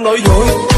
tiếng nói dối